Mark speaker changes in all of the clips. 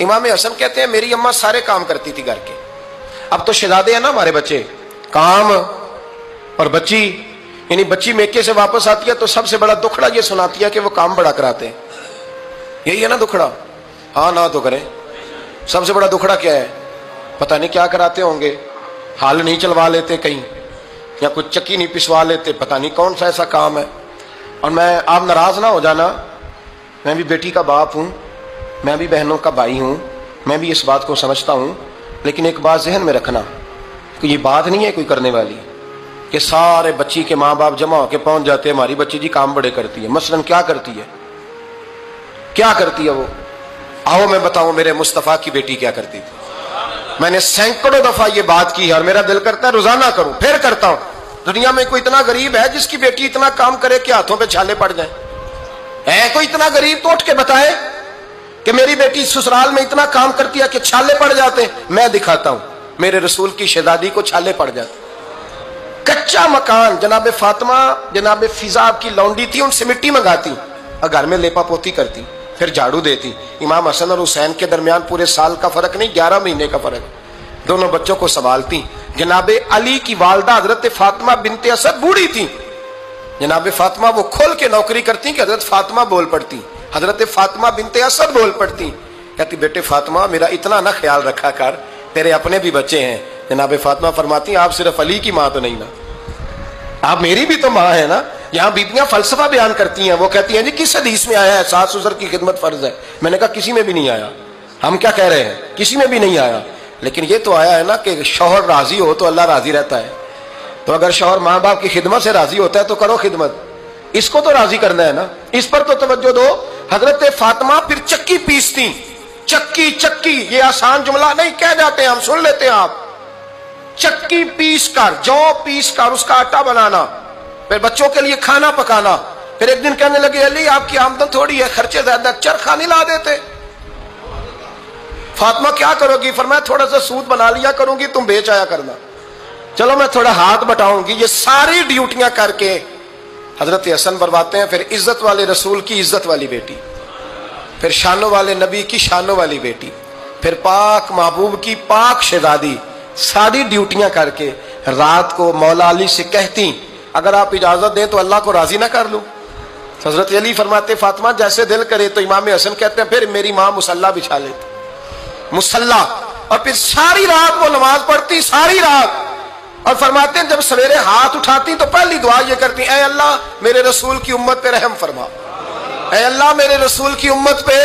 Speaker 1: इमाम हसन कहते हैं, मेरी अम्मा सारे काम करती थी घर के। अब तो शहजादे हैं ना हमारे बच्चे। काम और बच्ची, यानी बच्ची मेके से वापस आती है तो सबसे बड़ा दुखड़ा ये सुनाती है कि वो काम बड़ा कराते हैं। यही है ना दुखड़ा? हाँ ना तो करें। सबसे बड़ा दुखड़ा क्या है? पता नहीं क्या कराते होंगे। हाल नहीं चलवा लेते कहीं, या कुछ चक्की नहीं पिसवा लेते, पता नहीं कौन सा ऐसा काम है। और मैं, आप नाराज़ ना हो जाना, मैं भी बेटी का बाप हूँ। मैं भी बहनों का भाई हूँ, मैं भी इस बात को समझता हूँ, लेकिन एक बात जहन में रखना कि ये बात नहीं है कोई करने वाली, कि सारे बच्ची के माँ बाप जमा होकर पहुँच जाते हैं, हमारी बच्ची जी काम बड़े करती है। मसलन क्या करती है? क्या करती है वो? आओ मैं बताऊँ मेरे मुस्तफ़ा की बेटी क्या करती थी। मैंने सैकड़ों दफ़ा ये बात की है और मेरा दिल करता है, रोज़ाना करूँ, फिर करता हूँ। दुनिया में कोई इतना गरीब है जिसकी बेटी इतना काम करे कि हाथों पे छाले पड़ जाए। है कोई इतना गरीब तो उठ के बताए? कि मेरी बेटी ससुराल में इतना काम करती है कि छाले पड़ जाते मैं दिखाता हूँ, मेरे रसूल की शहजादी को छाले पड़ जाते कच्चा मकान, जनाब फातिमा, जनाब फिजाब की लौंडी थी, उनसे मिट्टी मंगाती और घर में लेपा पोती करती फिर झाड़ू देती इमाम हसन और हुसैन के दरमियान पूरे साल का फ़र्क नहीं, ग्यारह महीने का फ़र्क। दोनों बच्चों को संभालती जनाब अली की वालदा हज़रत फातिमा बिनते असद बूढ़ी थी। जनाब फातिमा वो खोल के नौकरी करती कि हज़रत फातिमा बोल पड़ती हज़रत फातिमा बिनते असद बोल पड़ती। कहती, बेटे फातिमा, मेरा इतना ना ख्याल रखा कर, तेरे अपने भी बच्चे हैं। जनाब फातिमा फरमाती, आप सिर्फ़ अली की माँ तो नहीं ना। आप मेरी भी तो माँ है ना। यहाँ बीबियाँ फलसफा बयान करती हैं। वो कहती हैं, जी, किस हदीस में आया है? सास ससुर की खिदमत फ़र्ज़ है। मैंने कहा, किसी में भी नहीं आया। हम क्या कह रहे हैं? किसी में भी नहीं आया। लेकिन ये तो आया है ना कि शोहर राज़ी हो तो अल्लाह राज़ी रहता है। तो अगर शोहर माँ बाप की खिदमत से राज़ी होता है तो करो खिदमत। इसको तो राज़ी करना है ना। इस पर तो तवज्जो दो। हज़रत फातिमा फिर चक्की पीसती। चक्की चक्की, ये आसान जुमला नहीं कह जाते, हम सुन लेते हैं आप। चक्की पीस कर जौ पीस कर उसका आटा बनाना, फिर बच्चों के लिए खाना पकाना। फिर एक दिन कहने लगे, अली, आपकी आमदन थोड़ी है, खर्चे ज़्यादा चरखा नहीं ला देते। फातिमा, क्या करोगी? फिर मैं थोड़ा सा सूद बना लिया करूँगी, तुम बेच आया करना। चलो, मैं थोड़ा हाथ बटाऊँगी, ये सारी ड्यूटियाँ करके हज़रत हसन बरवाते हैं, फिर इज़्ज़त वाले रसूल की इज़्ज़त वाली बेटी, फिर शानों वाले नबी की शानों वाली बेटी, फिर पाक महबूब की पाक शहजादी, सारी ड्यूटियाँ करके रात को मौला अली से कहती, अगर आप इजाज़त दें तो अल्लाह को राज़ी ना कर लो। हज़रत अली फरमाते, फातिमा, जैसे दिल करे तो इमाम हसन कहते हैं, फिर मेरी माँ मुसल्ला बिछा लेती। मुसल्ला, और फिर सारी रात वो नमाज़ पढ़ती, सारी रात। और फरमाते हैं, जब सवेरे हाथ उठाती तो पहली दुआ ये करती, ऐ अल्लाह, मेरे रसूल की उम्मत पे रहम फरमा। ऐ अल्लाह, मेरे रसूल की उम्मत पे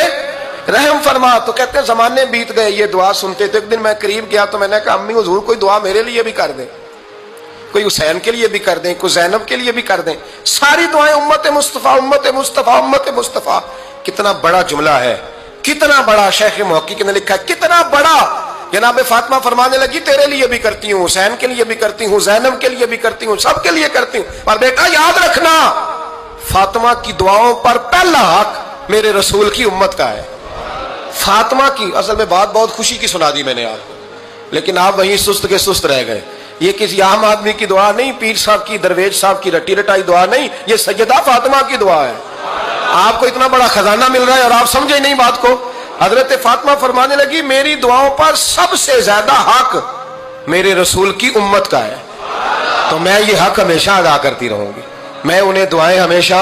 Speaker 1: रहम फरमा। तो कहते हैं, जमाने बीत गए, ये दुआ सुनते तो एक दिन मैं करीब गया तो मैंने कहा, अम्मी, हजूर, कोई दुआ मेरे लिए भी कर दे। कोई हुसैन के लिए भी कर दें, कोई जैनब के लिए भी कर दें। सारी दुआएँ उम्मत मुस्तफ़ा उम्मत मुस्तफ़ा उम्मत मुस्तफ़ा। कितना बड़ा जुमला है, कितना बड़ा शेख मोहकी ने लिखा है, कितना बड़ा जनाब फातिमा फरमाने लगी, तेरे लिए भी करती हूँ, हुसैन के लिए भी करती हूँ, जैनब के लिए भी करती हूँ सबके लिए करती हूँ। पर बेटा, याद रखना, फातिमा की दुआओं पर पहला हक मेरे रसूल की उम्मत का है। फातिमा की, असल में बात बहुत खुशी की सुना दी मैंने आपको। लेकिन आप वहीं सुस्त के सुस्त रह गए। ये किसी आम आदमी की दुआ नहीं, पीर साहब की, दरवेज साहब की रटी रटाई दुआ नहीं, ये सैयदा फातिमा की दुआ है। आपको इतना बड़ा खजाना मिल रहा है और आप समझे नहीं बात को। हज़रत फातमा फरमाने लगी, मेरी दुआओं पर सबसे ज़्यादा हक मेरे रसूल की उम्मत का है। तो मैं ये हक हमेशा अदा करती रहूँगी। मैं उन्हें दुआएँ हमेशा